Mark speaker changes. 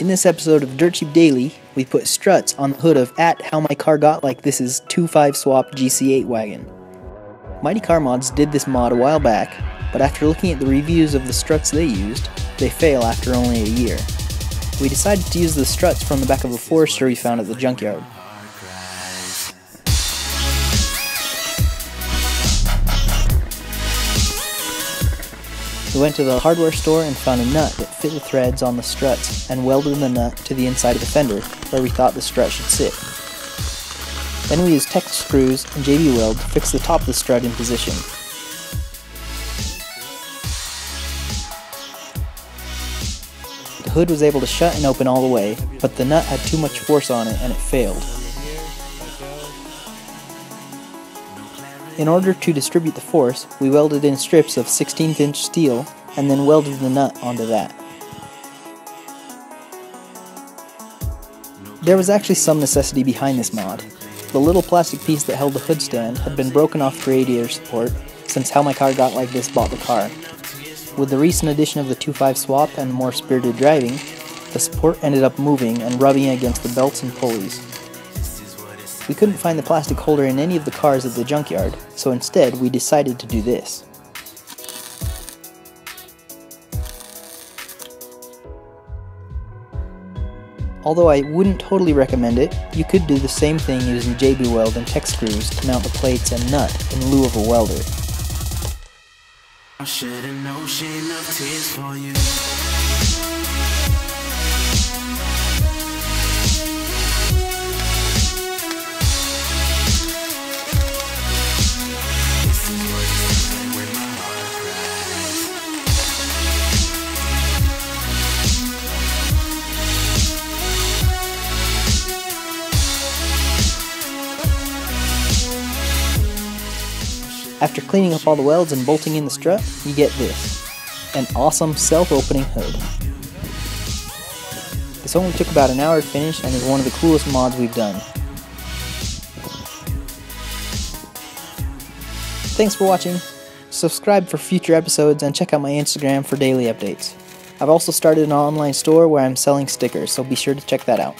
Speaker 1: In this episode of Dirt Cheap Daily, we put struts on the hood of at How My Car Got Like This is 2.5 swap GC8 wagon. Mighty Car Mods did this mod a while back, but after looking at the reviews of the struts they used, they fail after only a year. We decided to use the struts from the back of a Forester we found at the junkyard. We went to the hardware store and found a nut that fit the threads on the struts and welded the nut to the inside of the fender where we thought the strut should sit. Then we used Tek screws and JB Weld to fix the top of the strut in position. The hood was able to shut and open all the way, but the nut had too much force on it and it failed. In order to distribute the force, we welded in strips of 16th inch steel and then welded the nut onto that. There was actually some necessity behind this mod. The little plastic piece that held the hood stand had been broken off the radiator support since How My Car Got Like This bought the car. With the recent addition of the 2.5 swap and more spirited driving, the support ended up moving and rubbing against the belts and pulleys. We couldn't find the plastic holder in any of the cars at the junkyard, so instead we decided to do this. Although I wouldn't totally recommend it, you could do the same thing using JB Weld and Tek screws to mount the plates and nut in lieu of a welder. After cleaning up all the welds and bolting in the strut, you get this. An awesome self-opening hood. This only took about an hour to finish and is one of the coolest mods we've done. Thanks for watching. Subscribe for future episodes and check out my Instagram for daily updates. I've also started an online store where I'm selling stickers, so be sure to check that out.